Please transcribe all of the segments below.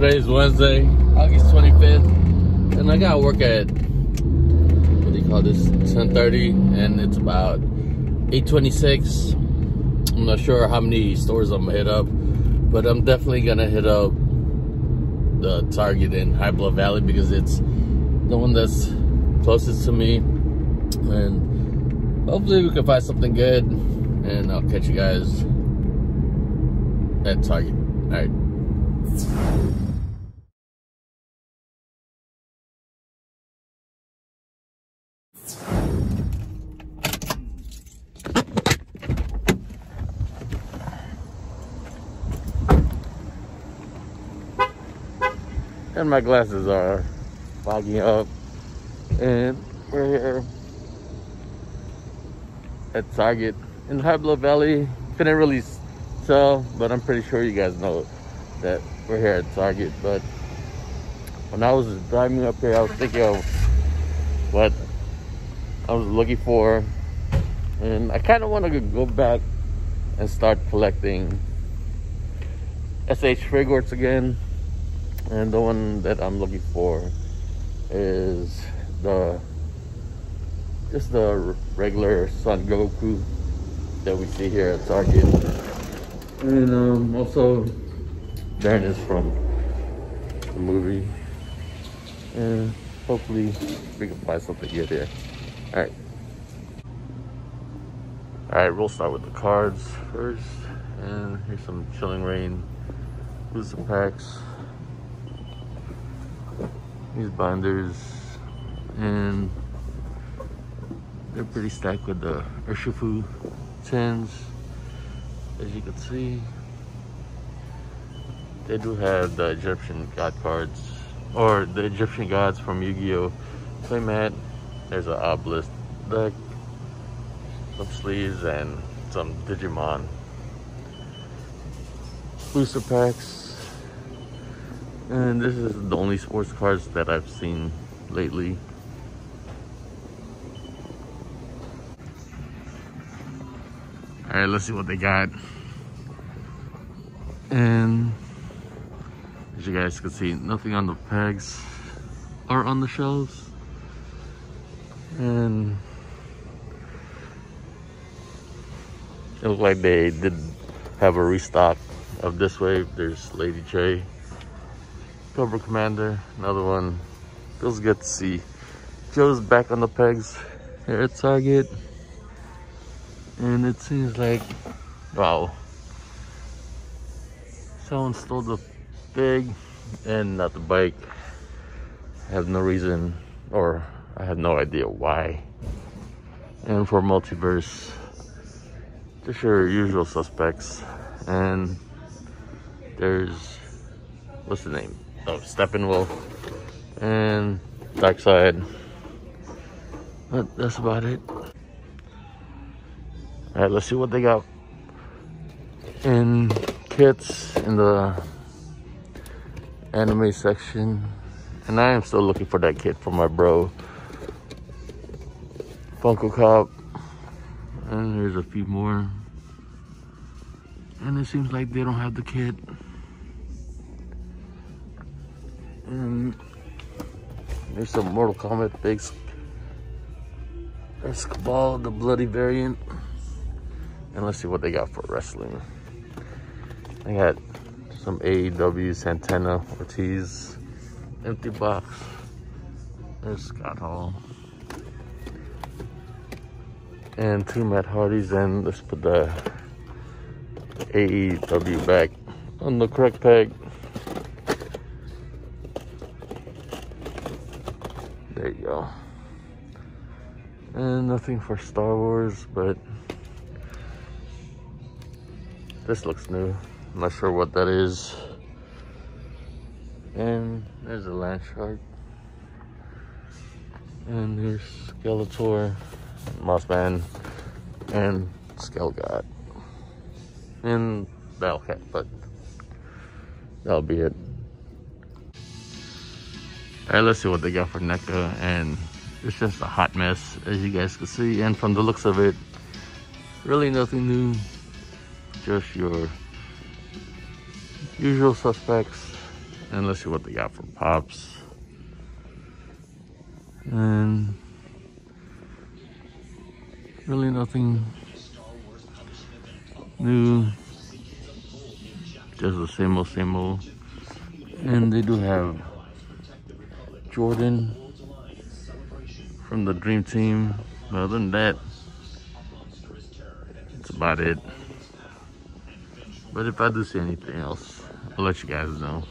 Today is Wednesday, August 25th, and I gotta work at what do you call this? 10:30, and it's about 8:26. I'm not sure how many stores I'm gonna hit up, but I'm definitely gonna hit up the Target in High Bluff Valley because it's the one that's closest to me, and hopefully we can find something good. And I'll catch you guys at Target. All right. And my glasses are fogging up. And we're here at Target in Bluff Valley. Couldn't really tell, but I'm pretty sure you guys know that we're here at Target. But when I was driving up here, I was thinking of what I was looking for. And I kind of want to go back and start collecting SH Figuarts again. And the one that I'm looking for is the just the regular Son Goku that we see here at Target. And um, also, Darren is from the movie. And hopefully we can find something good here. Alright. Alright, we'll start with the cards first. And here's some Chilling Reign booster packs. These binders. And they're pretty stacked with the Urshifu tins. As you can see, they do have the Egyptian god cards or the Egyptian gods from Yu-Gi-Oh! playmat. There's an obelisk deck, some sleeves, and some Digimon booster packs. And this is the only sports cars that I've seen lately. All right, let's see what they got. And as you guys can see, nothing on the pegs or on the shelves. And it looked like they did have a restock of this wave. There's Lady Jaye, Cobra Commander, another one. Feels good to see Joe's back on the pegs here at Target. And it seems like, wow, someone stole the big and not the bike. I have no reason, or I have no idea why. And for multiverse, just your usual suspects. And there's, what's the name? Oh, Steppenwolf and Darkseid. But that's about it. All right, let's see what they got in kits in the anime section. And I am still looking for that kit for my bro. Funko Cop. And there's a few more. And it seems like they don't have the kit. And there's some Mortal Kombat bigs. There's the bloody variant. And let's see what they got for wrestling. I got some AEW Santana Ortiz empty box. There's Scott Hall. And two Matt Hardys and let's put the AEW back on the correct peg. There you go. And nothing for Star Wars, but this looks new. I'm not sure what that is. And there's a land shark. And there's Skeletor, Mossman, and Skelegod. And Battlecat, but that'll be it. Alright, let's see what they got for NECA. And it's just a hot mess, as you guys can see. And from the looks of it, really nothing new. Just your usual suspects And let's see what they got for pops. And really nothing new. Just the same old, same old. And they do have Jordan from the Dream Team. Other than that, that's about it. But if I do see anything else, I'll let you guys know.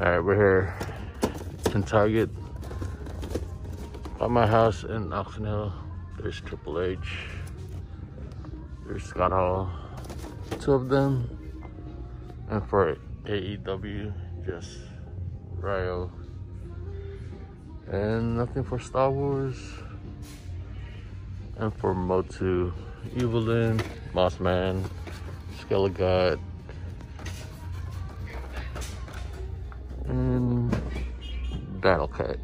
All right, we're here in Target by my house in Oxon Hill. There's Triple H. There's Scott Hall. Two of them. And for AEW, just Ryo. And nothing for Star Wars. And for Motu, Evil-Lyn, Mossman, Skelegod, and Battle Cat.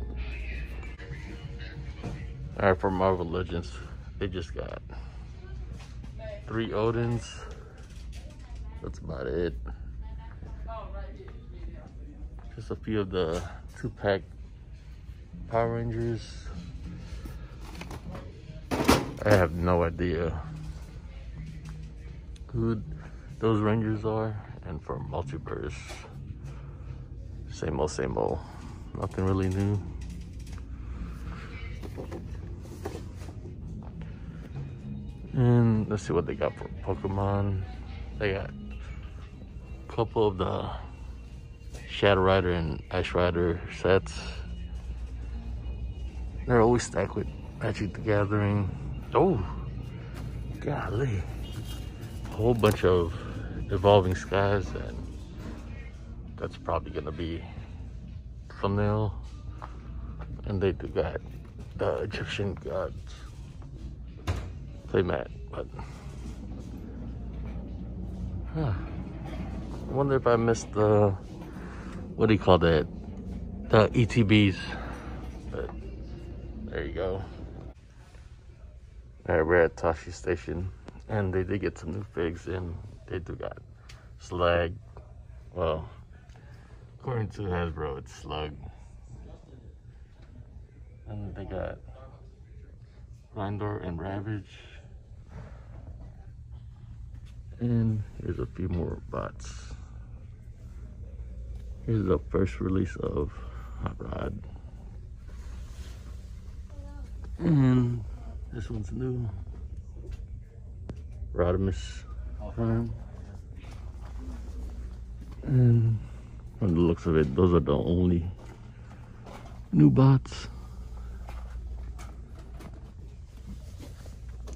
Alright, for Marvel Legends, they just got three Odins. That's about it. Just a few of the two-pack Power Rangers. I have no idea who those Rangers are. And for Multiverse, same old, same old. Nothing really new. And let's see what they got for Pokemon. They got a couple of the Shadow Rider and Ice Rider sets. They're always stacked with Magic the Gathering. Oh, golly A whole bunch of evolving skies and that's probably gonna be thumbnail and they do got the Egyptian gods playmat but huh. I wonder if I missed the what do you call that the ETBs but there you go all right we're at Tosche Station and they did get some new figs in. They do got slag. Well, according to Hasbro, it's slug. And they got Rindor and Ravage. And here's a few more bots. Here's the first release of Hot Rod. And this one's new. Rodimus Prime. And from the looks of it, those are the only new bots.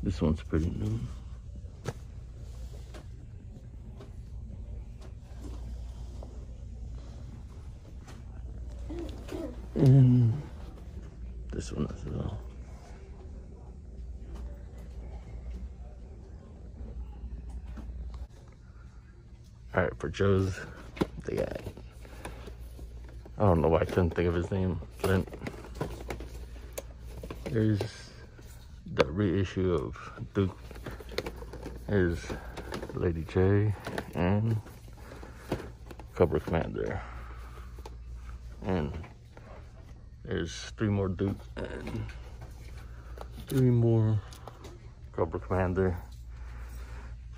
This one's pretty new. And this one as well. All right, for Joe's, the guy. I don't know why I couldn't think of his name. Flint. There's the reissue of Duke. Is Lady Jaye and Cobra Commander. And there's three more Duke and three more Cobra Commander.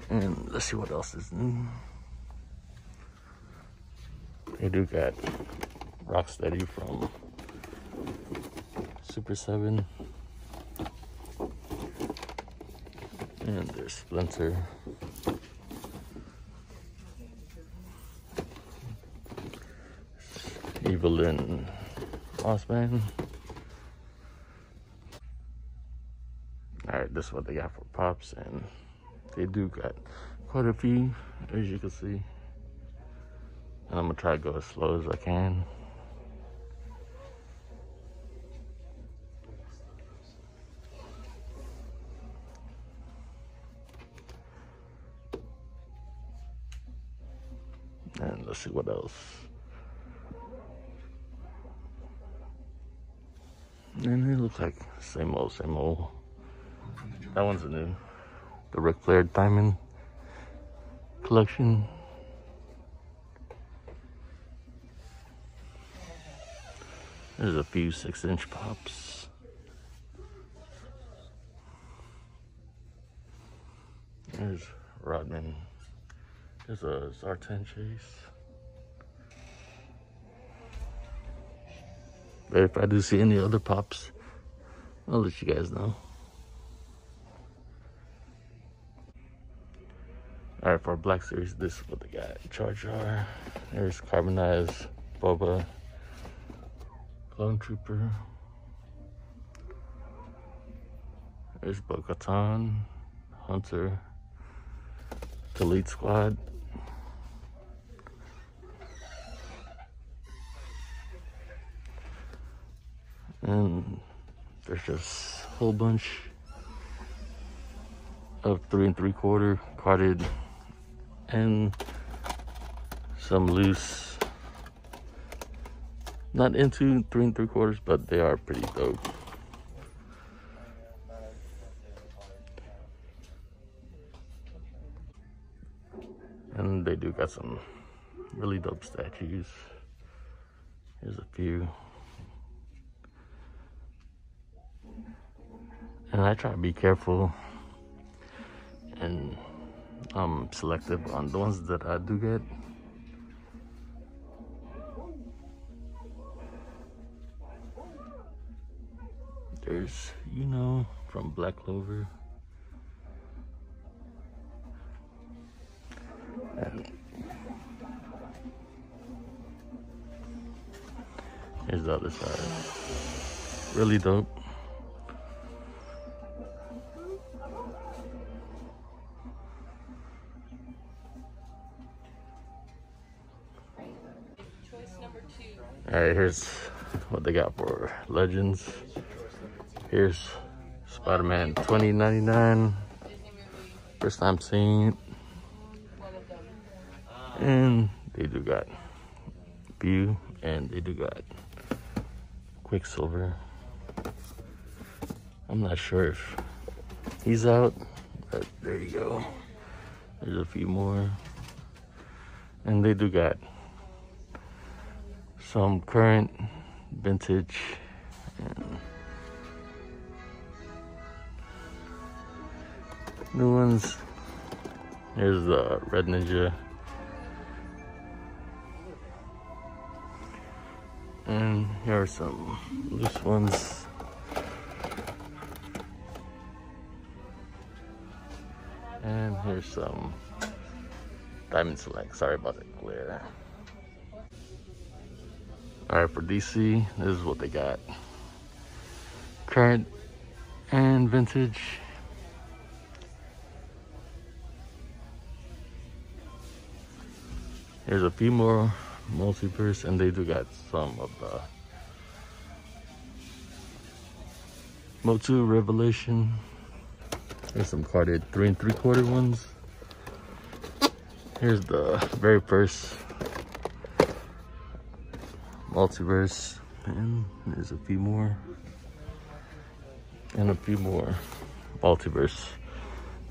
And let's see what else is new. They do got Rocksteady from Super 7. And there's Splinter. Evil-Lyn Mossman. Alright, this is what they got for pops and they do got quite a few as you can see. I'm gonna try to go as slow as I can. And let's see what else. And it looks like same old, same old. That one's a new. The Ric Flair Diamond collection. There's a few six inch pops. There's Rodman. There's a Zartan chase. But if I do see any other pops, I'll let you guys know. All right, for Black Series, this is what they got. Charger, There's Carbonized Boba. Clone Trooper. There's Bo-Katan. Hunter. Elite Squad. And there's just a whole bunch of three and three quarter carded and some loose not into three and three quarters but they are pretty dope. And they do got some really dope statues. Here's a few. And I try to be careful and I'm selective on the ones that I do get. From Black Clover. And here's the other side. Really dope. All right, here's what they got for Legends. Here's Spider-Man 2099. First time seeing it. And they do got View and they do got Quicksilver. I'm not sure if he's out, but there you go. There's a few more. And they do got some current vintage and new ones. Here's the uh, Red Ninja. And here are some loose ones. And here's some Diamond Select. Sorry about the glare. All right, for DC, this is what they got. Current and vintage. Here's a few more multiverse and they do got some of the Motu Revelation. There's some carded three and three quarter ones. Here's the very first multiverse and there's a few more and a few more multiverse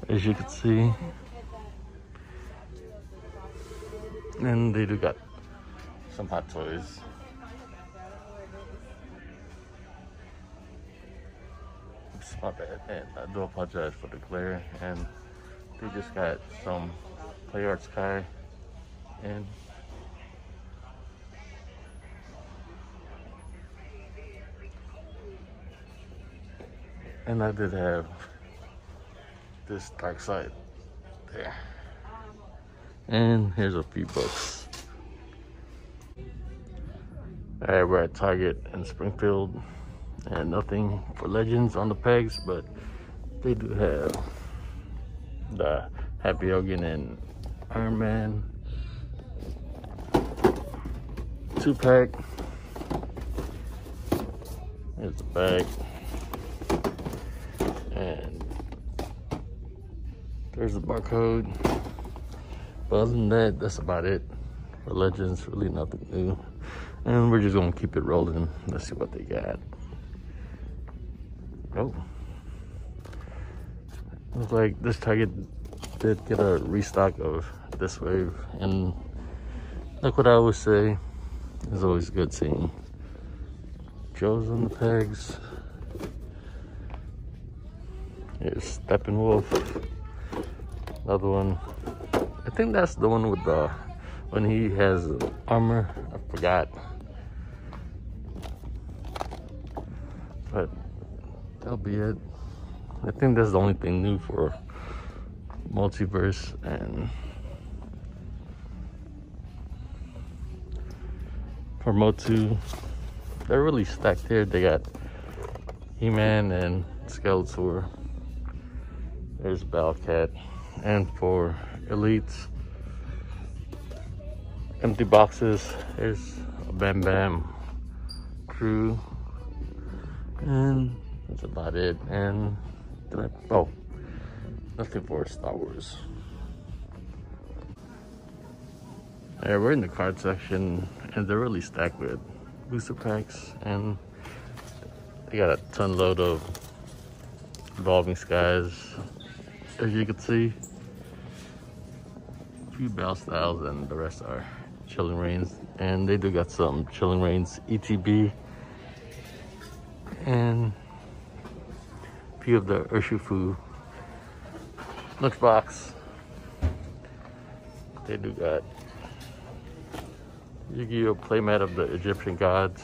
as you can see and they do got some hot toys. Oops, my bad. And I do apologize for the glare. And they just got some play arts Kai. And And I did have this Darkseid there. And here's a few books. All right, we're at Target in Springfield. And nothing for Legends on the pegs, but they do have the Happy Hogan and Iron Man two pack. Here's the bag. And there's the barcode. But other than that, that's about it. Legends, really nothing new. And we're just gonna keep it rolling. Let's see what they got. Oh. Looks like this target did get a restock of this wave. And like what I always say, it's always a good seeing Joe's on the pegs. Here's Steppenwolf. Another one. I think that's the one with the when he has armor. I forgot. But that'll be it. I think that's the only thing new for multiverse and for Motu. They're really stacked here. They got He-Man and Skeletor. There's Bellcat. And for Elites, empty boxes. A Bam Bam crew. And that's about it. And I, oh, nothing for Star Wars. Yeah, we're in the card section and they're really stacked with booster packs and they got a ton load of evolving skies as you can see few Battle Styles and the rest are Chilling Reigns and they do got some Chilling Reigns etb and a few of the urshifu lunchbox. They do got Yu-Gi-Oh! Playmat of the Egyptian gods.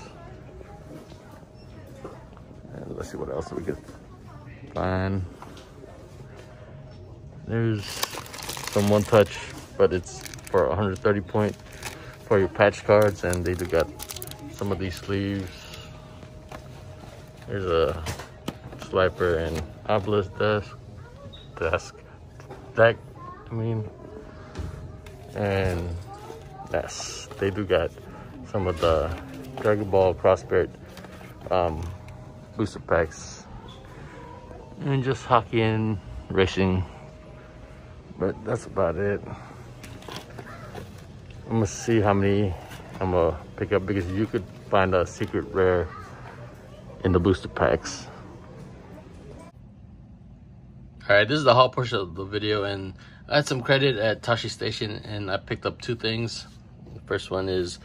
And let's see what else we could find. There's some one touch, but it's for 130 point for your patch cards, and they do got some of these sleeves. There's a Slifer and obelisk desk, desk, deck, I mean, and yes, they do got some of the Dragon Ball Cross Spirits um, booster packs. And just hockey and racing. But that's about it. I'm gonna see how many I'm gonna pick up because you could find a secret rare in the booster packs. All right, this is the haul portion of the video and I had some credit at Tosche Station and I picked up two things. The First one is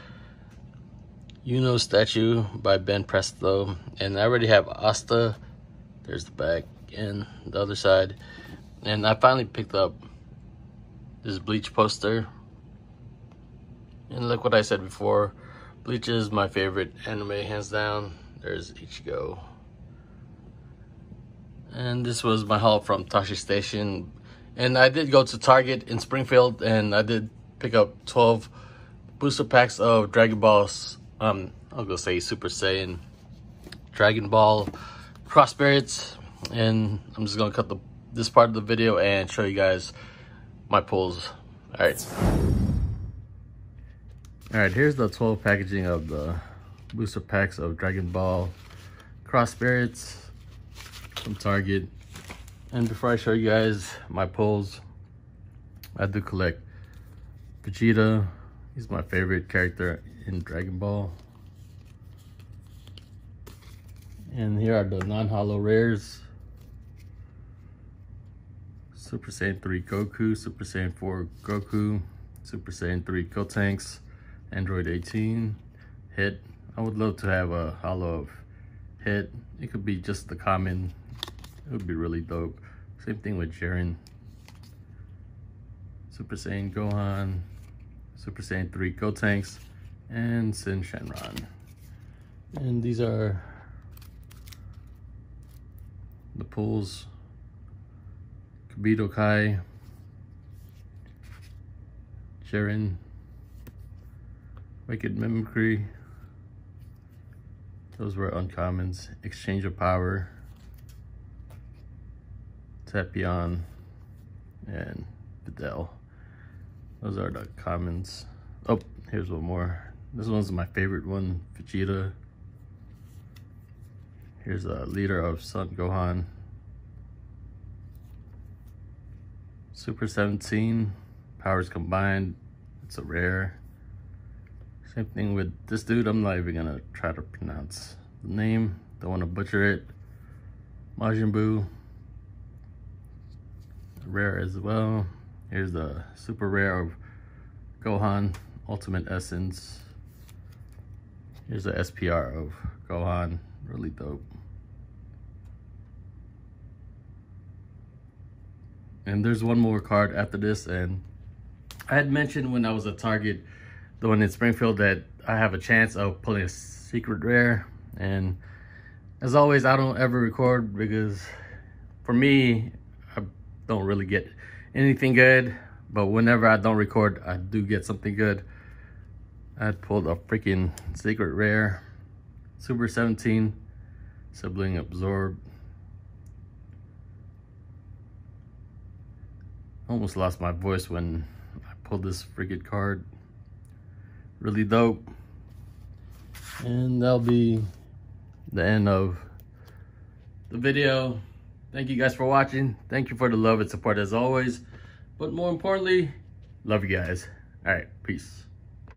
Yuno statue by Banpresto. And I already have Asta. There's the back and the other side. And I finally picked up this Bleach poster. And look what I said before, Bleach is my favorite anime, hands down. There's Ichigo. And this was my haul from Tosche Station. And I did go to Target in Springfield and I did pick up 12 booster packs of Dragon Balls. Um, I'll go say Super Saiyan, Dragon Ball, Cross Spirits, and I'm just gonna cut the this part of the video and show you guys my pulls. All right. All right, here's the 12 packaging of the booster packs of Dragon Ball Cross Spirits from Target. And before I show you guys my pulls, I do collect Vegeta, He's my favorite character in Dragon Ball. And here are the non-hollow rares. Super Saiyan 3 Goku, Super Saiyan 4 Goku, Super Saiyan 3 Gotenks, Android 18, Hit. I would love to have a hollow of Hit. It could be just the common. It would be really dope. Same thing with Jiren. Super Saiyan Gohan, Super Saiyan 3 Gotenks, and Syn Shenron. And these are the pulls. Kibito Kai, Jiren, Wicked Mimicry. Those were uncommons. Exchange of Power, Tapion, and Videl. Those are the commons. Oh, here's one more. This one's my favorite one, Vegeta. Here's a leader of Son Gohan. Super 17, powers combined. It's a rare. Same thing with this dude. I'm not even gonna try to pronounce the name. Don't wanna butcher it. Majin Buu. Rare as well. Here's the super rare of Gohan Ultimate Essence. Here's the SPR of Gohan, really dope. And there's one more card after this, and I had mentioned when I was at Target, the one in Springfield, that I have a chance of pulling a secret rare. And as always, I don't ever record because for me, I don't really get anything good. But whenever I don't record, I do get something good. I pulled a freaking secret rare. Super 17 sibling absorb. Almost lost my voice when I pulled this freaking card. Really dope. And that'll be the end of the video. Thank you guys for watching. Thank you for the love and support as always. But more importantly, love you guys. All right, peace.